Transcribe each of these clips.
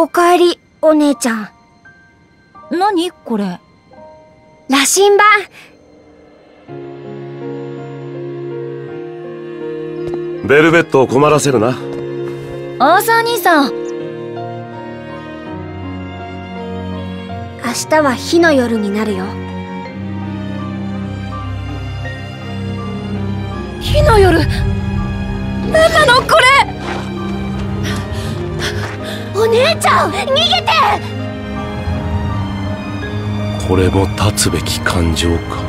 おかえり、お姉ちゃん。何？これ。羅針盤ベルベットを困らせるな。アーサー兄さん。明日は火の夜になるよ。火の夜？何なのこれ？姉ちゃん逃げてこれも立つべき感情か。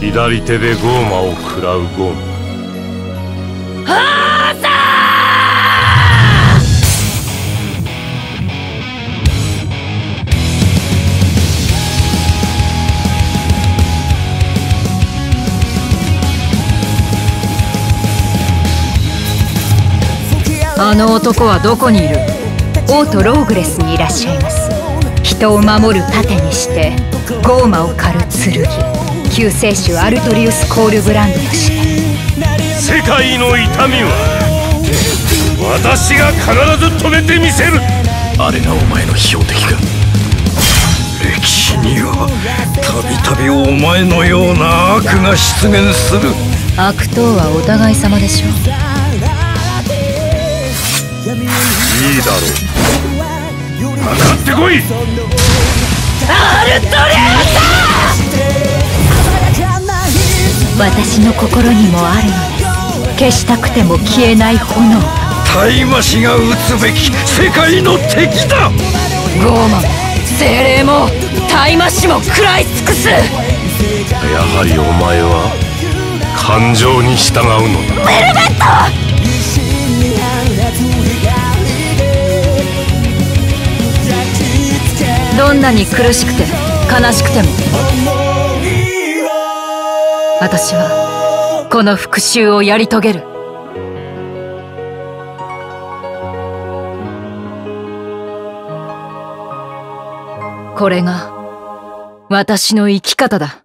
左手でゴーマを食らうゴン。アーサあの男はどこにいる？王都ローグレスにいらっしゃいます人を守る盾にしてゴーマを狩る剣救世主アルトリウス・コールブランドとして。世界の痛みは私が必ず止めてみせる。あれがお前の標的か歴史にはたびたびお前のような悪が出現する。悪党はお互い様でしょう。いいだろうかかってこい私の心にもあるのです。消したくても消えない炎。大魔師が撃つべき世界の敵だ。ゴーマも精霊も大魔師も食らい尽くす。やはりお前は感情に従うのだどんなに苦しくて悲しくても私はこの復讐をやり遂げる。これが私の生き方だ。